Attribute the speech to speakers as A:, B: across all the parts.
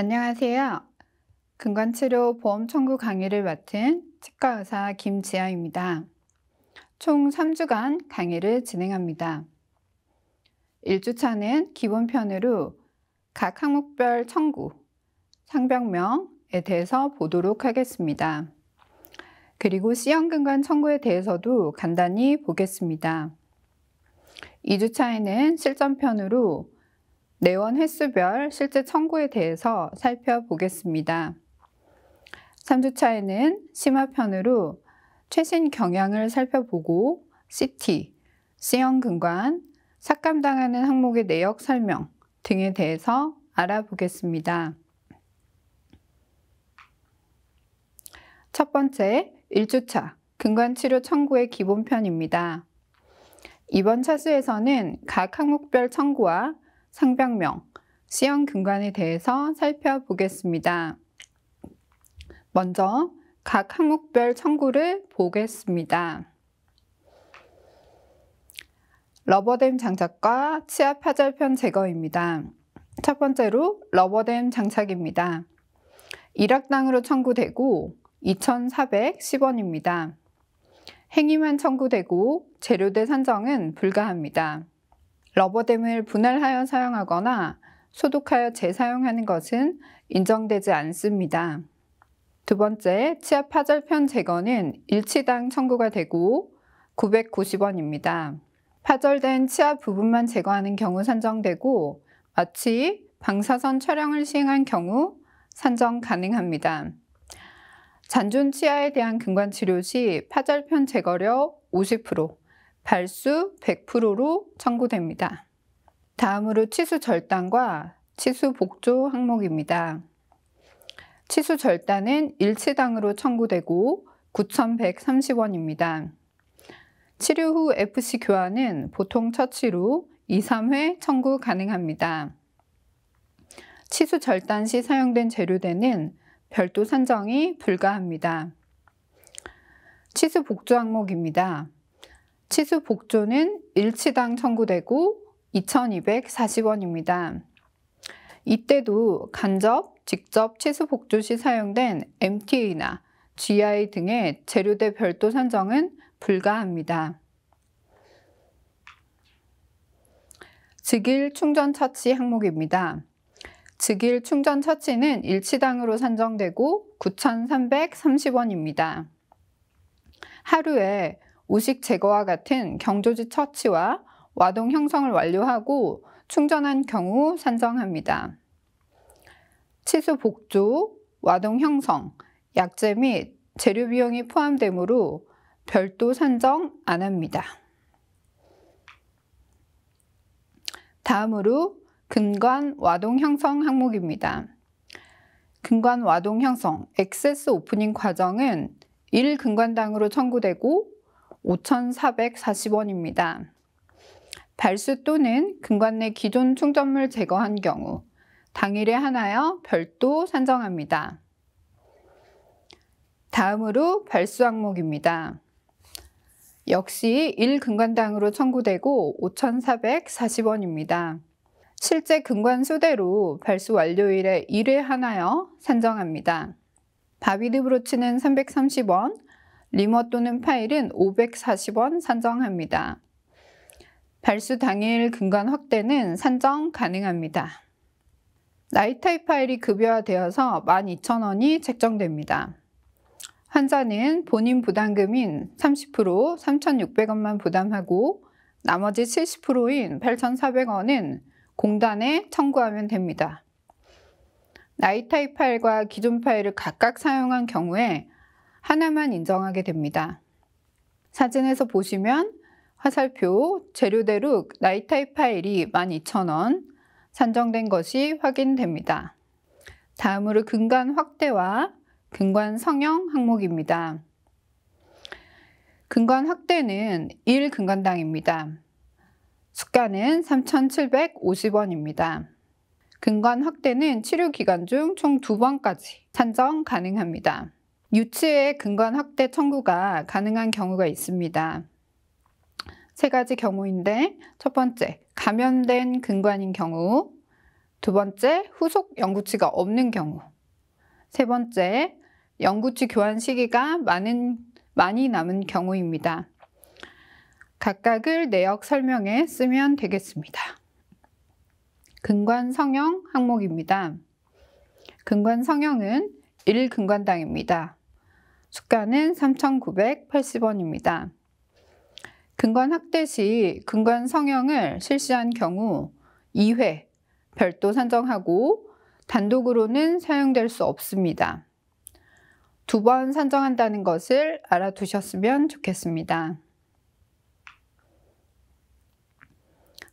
A: 안녕하세요. 근관치료 보험 청구 강의를 맡은 치과의사 김지아입니다. 총 3주간 강의를 진행합니다. 1주차는 기본편으로 각 항목별 청구, 상병명에 대해서 보도록 하겠습니다. 그리고 C형근관 청구에 대해서도 간단히 보겠습니다. 2주차에는 실전편으로 내원 횟수별 실제 청구에 대해서 살펴보겠습니다. 3주차에는 심화편으로 최신 경향을 살펴보고 CT, C형 근관, 삭감당하는 항목의 내역 설명 등에 대해서 알아보겠습니다. 첫 번째, 1주차 근관치료 청구의 기본편입니다. 이번 차수에서는 각 항목별 청구와 상병명, C형 근관에 대해서 살펴보겠습니다. 먼저 각 항목별 청구를 보겠습니다. 러버댐 장착과 치아 파절편 제거입니다. 첫 번째로 러버댐 장착입니다. 1악당으로 청구되고 2,410원입니다. 행위만 청구되고 재료대 산정은 불가합니다. 러버댐을 분할하여 사용하거나 소독하여 재사용하는 것은 인정되지 않습니다. 두 번째, 치아 파절편 제거는 일치당 청구가 되고 990원입니다. 파절된 치아 부분만 제거하는 경우 산정되고 마취 방사선 촬영을 시행한 경우 산정 가능합니다. 잔존 치아에 대한 근관 치료 시 파절편 제거료 50%, 발수 100%로 청구됩니다. 다음으로 치수 절단과 치수 복조 항목입니다. 치수 절단은 일치당으로 청구되고 9,130원입니다. 치료 후 FC 교환은 보통 처치로 2, 3회 청구 가능합니다. 치수 절단 시 사용된 재료대는 별도 산정이 불가합니다. 치수 복조 항목입니다. 치수 복조는 일치당 청구되고 2,240원입니다. 이때도 간접, 직접 치수 복조 시 사용된 MTA나 GI 등의 재료대 별도 산정은 불가합니다. 즉일 충전 처치 항목입니다. 즉일 충전 처치는 일치당으로 산정되고 9,330원입니다. 하루에 우식 제거와 같은 경조지 처치와 와동 형성을 완료하고 충전한 경우 산정합니다. 치수 복조, 와동 형성, 약재 및 재료 비용이 포함되므로 별도 산정 안 합니다. 다음으로 근관 와동 형성 항목입니다. 근관 와동 형성, 액세스 오프닝 과정은 1근관당으로 청구되고 5,440원입니다. 발수 또는 근관 내 기존 충전물 제거한 경우 당일에 하나여 별도 산정합니다. 다음으로 발수 항목입니다. 역시 1근관당으로 청구되고 5,440원입니다. 실제 근관 수대로 발수 완료일에 1회 하나여 산정합니다. 바비드 브로 치는 330원, 리머 또는 파일은 540원 산정합니다. 발수 당일 근간 확대는 산정 가능합니다. 나이타입 파일이 급여화되어서 12,000원이 책정됩니다. 환자는 본인 부담금인 30% 3,600원만 부담하고 나머지 70%인 8,400원은 공단에 청구하면 됩니다. 나이타입 파일과 기존 파일을 각각 사용한 경우에 하나만 인정하게 됩니다. 사진에서 보시면 화살표, 재료대로 나이타입 파일이 12,000원 산정된 것이 확인됩니다. 다음으로 근간 확대와 근관 성형 항목입니다. 근관 확대는 1근관당입니다. 수가는 3,750원입니다. 근관 확대는 치료 기간 중 총 두번까지 산정 가능합니다. 유치의 근관 확대 청구가 가능한 경우가 있습니다. 세 가지 경우인데 첫 번째, 감염된 근관인 경우 두 번째, 후속 연구치가 없는 경우. 세 번째, 연구치 교환 시기가 많은, 많이 남은 경우입니다. 각각을 내역 설명에 쓰면 되겠습니다. 근관 성형 항목입니다. 근관 성형은 1근관당입니다. 수가는 3,980원입니다. 근관 확대 시 근관 성형을 실시한 경우 2회 별도 산정하고 단독으로는 사용될 수 없습니다. 두 번 산정한다는 것을 알아두셨으면 좋겠습니다.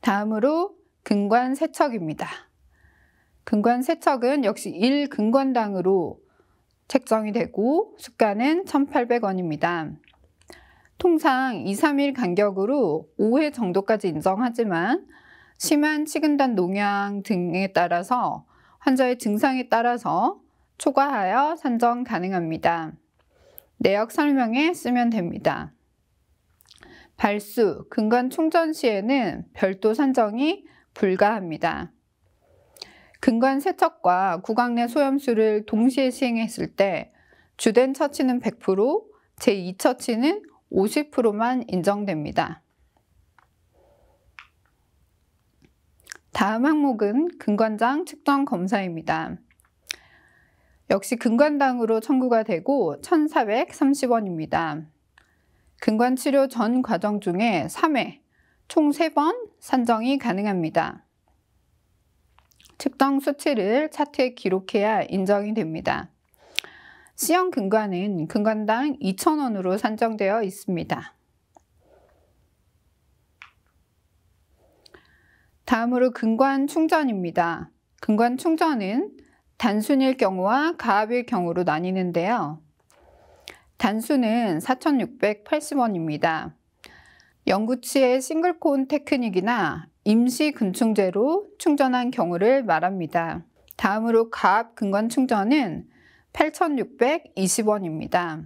A: 다음으로 근관 세척입니다. 근관 세척은 역시 1근관당으로 책정이 되고 수가는 1,800원입니다. 통상 2, 3일 간격으로 5회 정도까지 인정하지만 심한 치근단 농양 등에 따라서 환자의 증상에 따라서 초과하여 산정 가능합니다. 내역 설명에 쓰면 됩니다. 발수, 근관 충전 시에는 별도 산정이 불가합니다. 근관 세척과 구강 내 소염수를 동시에 시행했을 때 주된 처치는 100%, 제2처치는 50%만 인정됩니다. 다음 항목은 근관장 측정 검사입니다. 역시 근관당으로 청구가 되고 1,430원입니다. 근관치료 전 과정 중에 3회, 총 3번 산정이 가능합니다. 측정 수치를 차트에 기록해야 인정이 됩니다. C형 근관은 근관당 2,000원으로 산정되어 있습니다. 다음으로 근관 충전입니다. 근관 충전은 단순일 경우와 가압일 경우로 나뉘는데요. 단순은 4,680원입니다. 영구치의 싱글콘 테크닉이나 임시 근충제로 충전한 경우를 말합니다. 다음으로 가압 근관 충전은 8,620원입니다.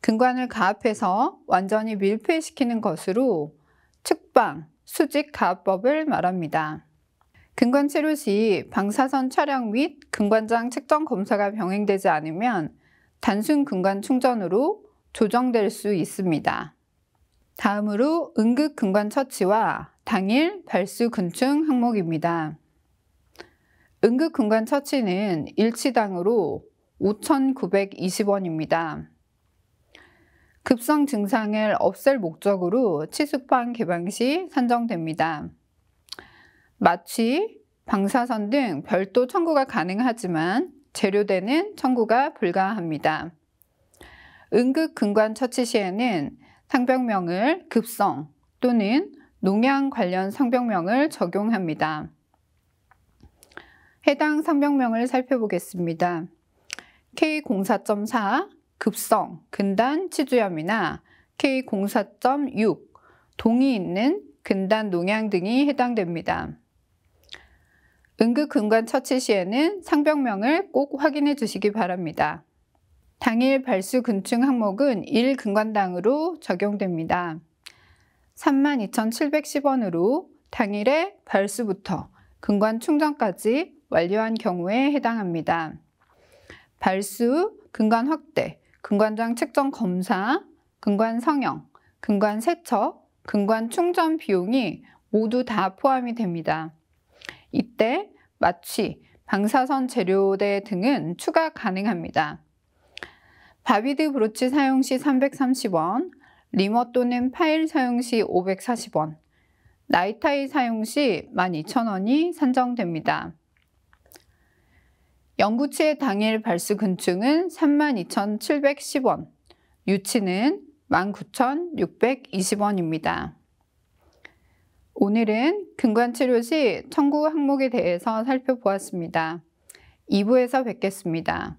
A: 근관을 가압해서 완전히 밀폐시키는 것으로 측방, 수직 가압법을 말합니다. 근관 치료 시 방사선 촬영 및 근관장 측정 검사가 병행되지 않으면 단순 근관 충전으로 조정될 수 있습니다. 다음으로 응급 근관 처치와 당일 발수 근충 항목입니다. 응급 근관 처치는 일치당으로 5,920원입니다. 급성 증상을 없앨 목적으로 치수판 개방 시 산정됩니다. 마취, 방사선 등 별도 청구가 가능하지만 재료대는 청구가 불가합니다. 응급 근관 처치 시에는 상병명을 급성 또는 농양 관련 상병명을 적용합니다. 해당 상병명을 살펴보겠습니다. K04.4 급성, 근단 치주염이나 K04.6 동이 있는 근단 농양 등이 해당됩니다. 응급 근관 처치 시에는 상병명을 꼭 확인해 주시기 바랍니다. 당일 발수 근충 항목은 1근관당으로 적용됩니다. 32,710원으로 당일의 발수부터 근관 충전까지 완료한 경우에 해당합니다. 발수, 근관 확대, 근관장 측정 검사, 근관 성형, 근관 세척, 근관 충전 비용이 모두 다 포함이 됩니다. 이때 마취, 방사선 재료대 등은 추가 가능합니다. barbed broach 사용 시 330원, reamer 또는 파일 사용 시 540원, NiTi 사용 시 12,000원이 산정됩니다. 영구치의 당일 발수 근충은 32,710원, 유치는 19,620원입니다. 오늘은 근관치료 시 청구 항목에 대해서 살펴보았습니다. 2부에서 뵙겠습니다.